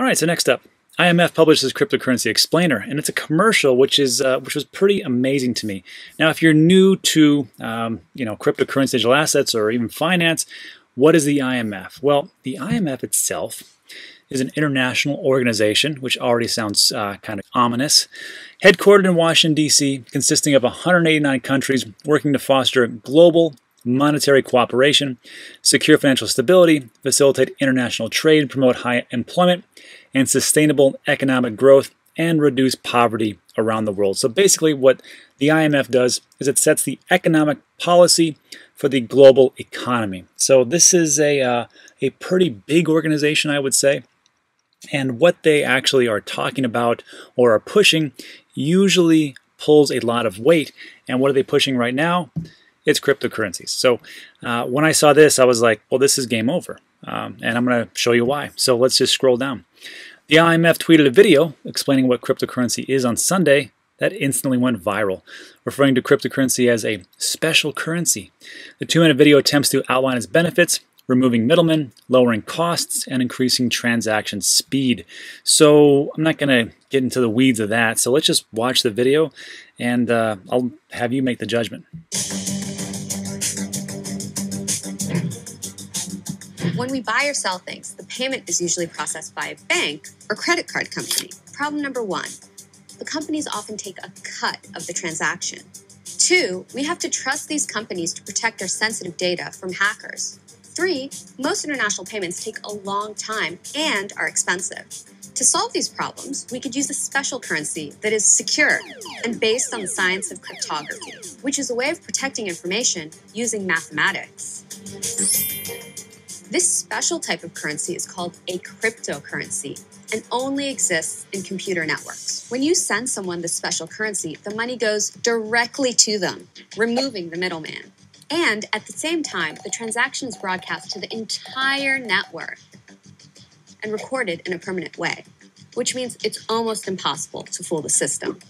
All right, so next up, IMF publishes Cryptocurrency Explainer, and it's a commercial which is uh, which was pretty amazing to me. Now, if you're new to um, you know cryptocurrency digital assets or even finance, what is the IMF? Well, the IMF itself is an international organization, which already sounds uh, kind of ominous. Headquartered in Washington, D.C., consisting of 189 countries working to foster global monetary cooperation, secure financial stability, facilitate international trade, promote high employment and sustainable economic growth, and reduce poverty around the world. So basically, what the IMF does is it sets the economic policy for the global economy. So this is a, uh, a pretty big organization, I would say. And what they actually are talking about or are pushing usually pulls a lot of weight. And what are they pushing right now? It's cryptocurrencies. So uh, when I saw this, I was like, well, this is game over. Um, and I'm going to show you why. So let's just scroll down. The IMF tweeted a video explaining what cryptocurrency is on Sunday that instantly went viral, referring to cryptocurrency as a special currency. The two minute video attempts to outline its benefits, removing middlemen, lowering costs, and increasing transaction speed. So I'm not going to get into the weeds of that. So let's just watch the video and uh, I'll have you make the judgment. When we buy or sell things, the payment is usually processed by a bank or credit card company. Problem number one the companies often take a cut of the transaction. Two, we have to trust these companies to protect our sensitive data from hackers. Three, most international payments take a long time and are expensive. To solve these problems, we could use a special currency that is secure and based on the science of cryptography, which is a way of protecting information using mathematics. This special type of currency is called a cryptocurrency and only exists in computer networks. When you send someone this special currency, the money goes directly to them, removing the middleman. And at the same time, the transaction is broadcast to the entire network and recorded in a permanent way, which means it's almost impossible to fool the system.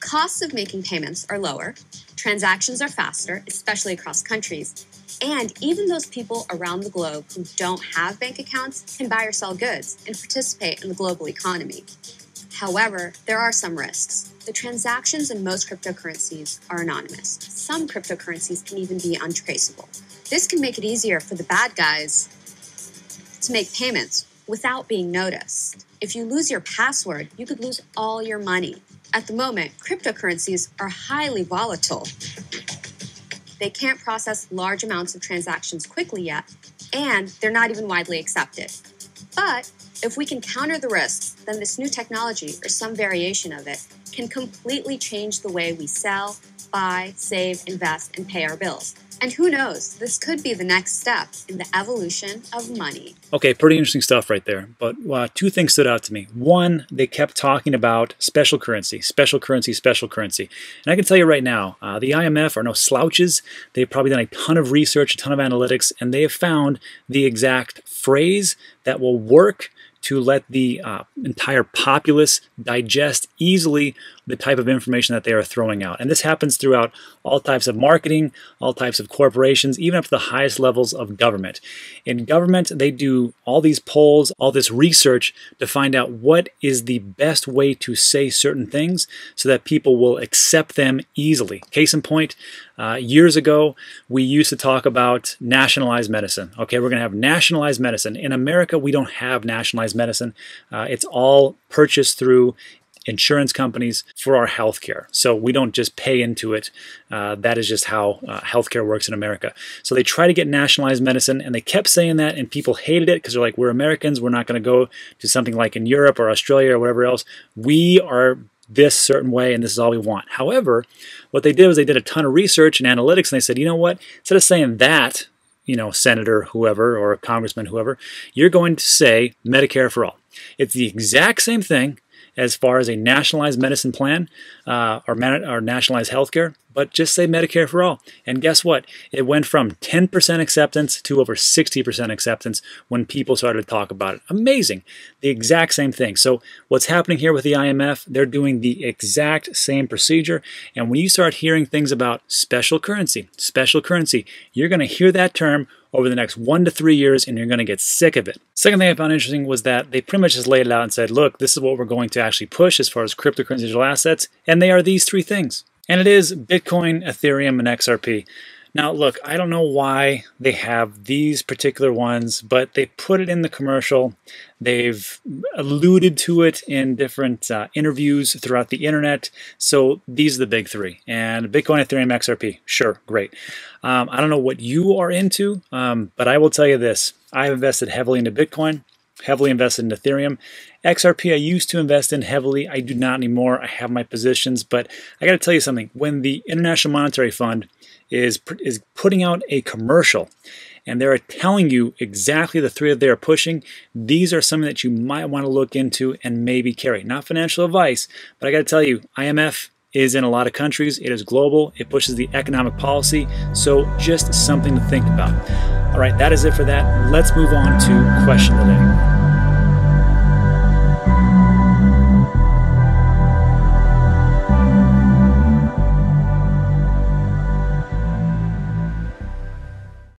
Costs of making payments are lower, transactions are faster, especially across countries, and even those people around the globe who don't have bank accounts can buy or sell goods and participate in the global economy. However, there are some risks. The transactions in most cryptocurrencies are anonymous. Some cryptocurrencies can even be untraceable. This can make it easier for the bad guys to make payments without being noticed. If you lose your password, you could lose all your money. At the moment, cryptocurrencies are highly volatile. They can't process large amounts of transactions quickly yet, and they're not even widely accepted. But if we can counter the risks, then this new technology, or some variation of it, can completely change the way we sell, buy, save, invest, and pay our bills. And who knows, this could be the next step in the evolution of money. Okay, pretty interesting stuff right there. But uh, two things stood out to me. One, they kept talking about special currency, special currency, special currency. And I can tell you right now, uh, the IMF are no slouches. They've probably done a ton of research, a ton of analytics, and they have found the exact phrase that will work to let the uh, entire populace digest easily the type of information that they are throwing out. And this happens throughout all types of marketing, all types of corporations, even up to the highest levels of government. In government, they do all these polls, all this research to find out what is the best way to say certain things so that people will accept them easily. Case in point, uh, years ago, we used to talk about nationalized medicine. Okay, we're going to have nationalized medicine. In America, we don't have nationalized medicine. Uh, it's all purchased through insurance companies for our healthcare. So we don't just pay into it. Uh, that is just how uh, healthcare works in America. So they try to get nationalized medicine, and they kept saying that, and people hated it because they're like, we're Americans. We're not going to go to something like in Europe or Australia or whatever else. We are this certain way and this is all we want. However, what they did was they did a ton of research and analytics and they said, you know what, instead of saying that, you know, senator, whoever, or congressman, whoever, you're going to say Medicare for all. It's the exact same thing as far as a nationalized medicine plan uh, or, man- or nationalized healthcare, but just say Medicare for all. And guess what? It went from 10% acceptance to over 60% acceptance when people started to talk about it. Amazing. The exact same thing. So, what's happening here with the IMF, they're doing the exact same procedure. And when you start hearing things about special currency, special currency, you're going to hear that term over the next one to three years and you're going to get sick of it. Second thing I found interesting was that they pretty much just laid it out and said, look, this is what we're going to actually push as far as cryptocurrency digital assets, and they are these three things. And it is Bitcoin, Ethereum, and XRP. Now, look, I don't know why they have these particular ones, but they put it in the commercial. They've alluded to it in different uh, interviews throughout the internet. So these are the big three. And Bitcoin, Ethereum, XRP, sure, great. Um, I don't know what you are into, um, but I will tell you this I've invested heavily into Bitcoin heavily invested in Ethereum. XRP I used to invest in heavily. I do not anymore. I have my positions, but I got to tell you something. When the International Monetary Fund is is putting out a commercial and they're telling you exactly the three that they're pushing, these are something that you might want to look into and maybe carry. Not financial advice, but I got to tell you, IMF is in a lot of countries. It is global. It pushes the economic policy. So just something to think about. All right, that is it for that. Let's move on to question of the day.